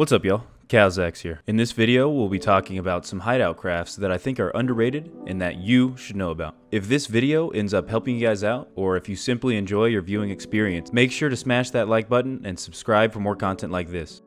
What's up, y'all? Calzax here. In this video, we'll be talking about some hideout crafts that I think are underrated and that you should know about. If this video ends up helping you guys out, or if you simply enjoy your viewing experience, make sure to smash that like button and subscribe for more content like this.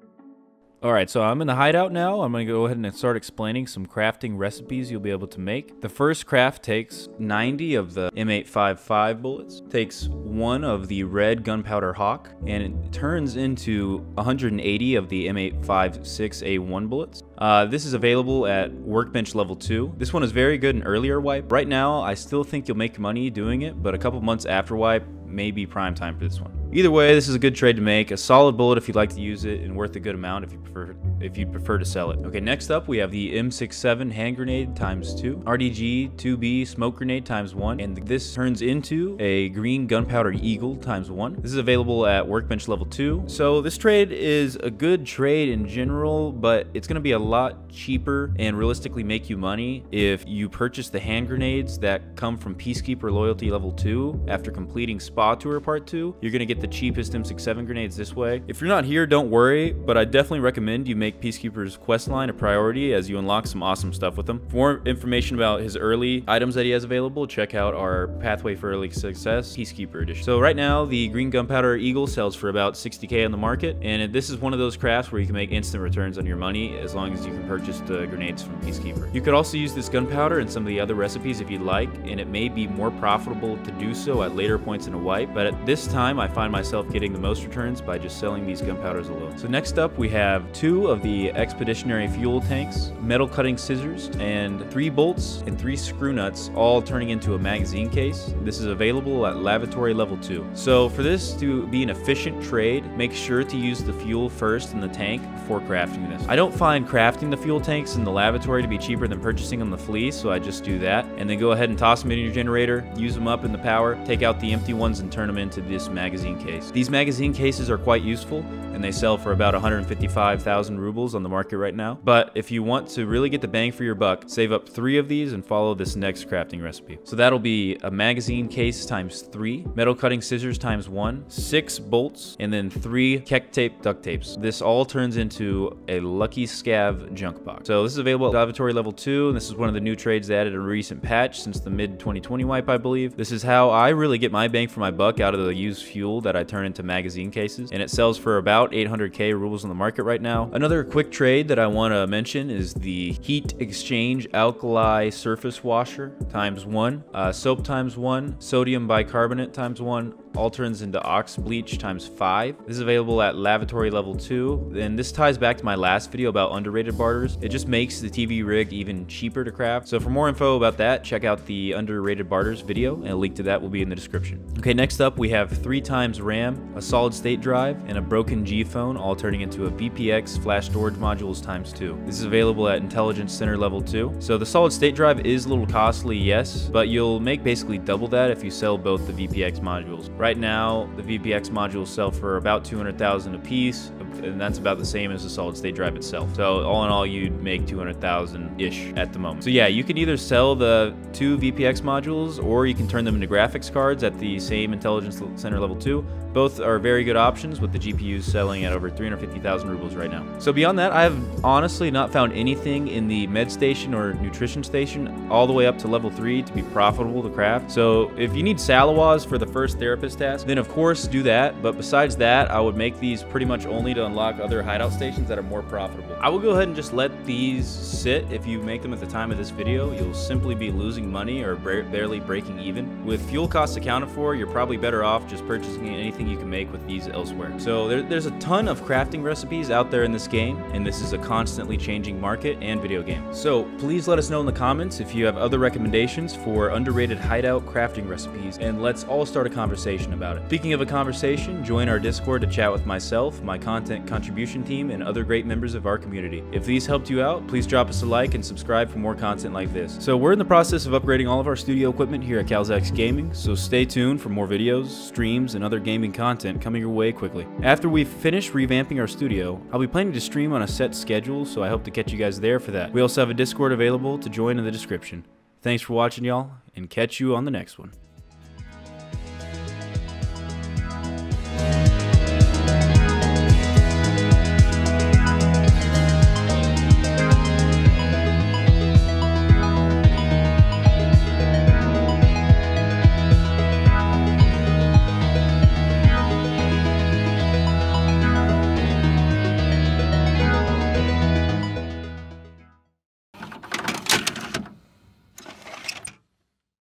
Alright, so I'm in the hideout now. I'm to go ahead and start explaining some crafting recipes you'll be able to make. The first craft takes 90 of the M855 bullets, takes one of the red gunpowder hawk, and it turns into 180 of the M856A1 bullets. Uh, this is available at Workbench Level 2. This one is very good in earlier wipe. Right now, I still think you'll make money doing it, but a couple months after wipe, may be prime time for this one. Either way, this is a good trade to make. A solid bullet if you'd like to use it, and worth a good amount if you prefer if you prefer to sell it. Okay, next up we have the M67 hand grenade times two, RDG 2B smoke grenade times one, and this turns into a green gunpowder eagle times one. This is available at workbench level two. So this trade is a good trade in general, but it's gonna be a lot cheaper and realistically make you money if you purchase the hand grenades that come from Peacekeeper loyalty level two after completing Spa Tour Part two. You're gonna get the cheapest M67 grenades this way. If you're not here, don't worry, but I definitely recommend you make Peacekeeper's quest line a priority as you unlock some awesome stuff with him. For more information about his early items that he has available, check out our Pathway for Early Success Peacekeeper edition. So right now, the Green Gunpowder Eagle sells for about 60k on the market, and this is one of those crafts where you can make instant returns on your money as long as you can purchase the grenades from Peacekeeper. You could also use this gunpowder in some of the other recipes if you'd like, and it may be more profitable to do so at later points in a wipe, but at this time I find myself getting the most returns by just selling these gunpowders alone. So next up we have two of the expeditionary fuel tanks, metal cutting scissors, and three bolts and three screw nuts all turning into a magazine case. This is available at lavatory level 2. So for this to be an efficient trade, make sure to use the fuel first in the tank before crafting this. I don't find crafting the fuel tanks in the lavatory to be cheaper than purchasing them the fleece, so I just do that. And then go ahead and toss them in your generator, use them up in the power, take out the empty ones and turn them into this magazine case. These magazine cases are quite useful, and they sell for about 155,000 rubles on the market right now. But if you want to really get the bang for your buck, save up three of these and follow this next crafting recipe. So that'll be a magazine case times three, metal cutting scissors times one, six bolts, and then three KEKTAPE duct tapes. This all turns into a Lucky Scav junk box. So this is available at Lavatory level two, and this is one of the new trades they added in a recent patch since the mid 2020 wipe, I believe. This is how I really get my bang for my buck out of the used fuel that I turn into magazine cases, and it sells for about 800k rubles on the market right now. Another quick trade that I want to mention is the Heat Exchange Alkali Surface Washer times one, uh, soap times one, sodium bicarbonate times one, turns into ox bleach times 5. This is available at lavatory level 2, and this ties back to my last video about underrated barters. It just makes the TV rig even cheaper to craft. So for more info about that, check out the underrated barters video, and a link to that will be in the description. Okay, next up we have 3 times RAM, a solid state drive, and a broken GPhone, all turning into a VPX flash storage modules times 2. This is available at Intelligence Center level 2. So the solid state drive is a little costly, yes, but you'll make basically double that if you sell both the VPX modules. Right now, the VPX modules sell for about 200,000 a piece, and that's about the same as the solid state drive itself. So all in all, you'd make 200,000-ish at the moment. So yeah, you can either sell the two VPX modules, or you can turn them into graphics cards at the same Intelligence Center Level 2. Both are very good options, with the GPUs selling at over 350,000 rubles right now. So beyond that, I have honestly not found anything in the med station or nutrition station all the way up to level 3 to be profitable to craft. So if you need Salewas for the first therapist task, then of course do that. But besides that, I would make these pretty much only to unlock other hideout stations that are more profitable. I will go ahead and just let these sit. If you make them at the time of this video, you'll simply be losing money or barely breaking even. With fuel costs accounted for, you're probably better off just purchasing anything you can make with these elsewhere. So there, there's a ton of crafting recipes out there in this game, and this is a constantly changing market and video game. So please let us know in the comments if you have other recommendations for underrated hideout crafting recipes, and let's all start a conversation about it. Speaking of a conversation, join our Discord to chat with myself, my content contribution team, and other great members of our community. If these helped you out, please drop us a like and subscribe for more content like this. So we're in the process of upgrading all of our studio equipment here at Calzax Gaming, so stay tuned for more videos, streams, and other gaming content coming your way quickly. After we've finished revamping our studio, I'll be planning to stream on a set schedule, so I hope to catch you guys there for that. We also have a Discord available to join in the description. Thanks for watching, y'all, and catch you on the next one.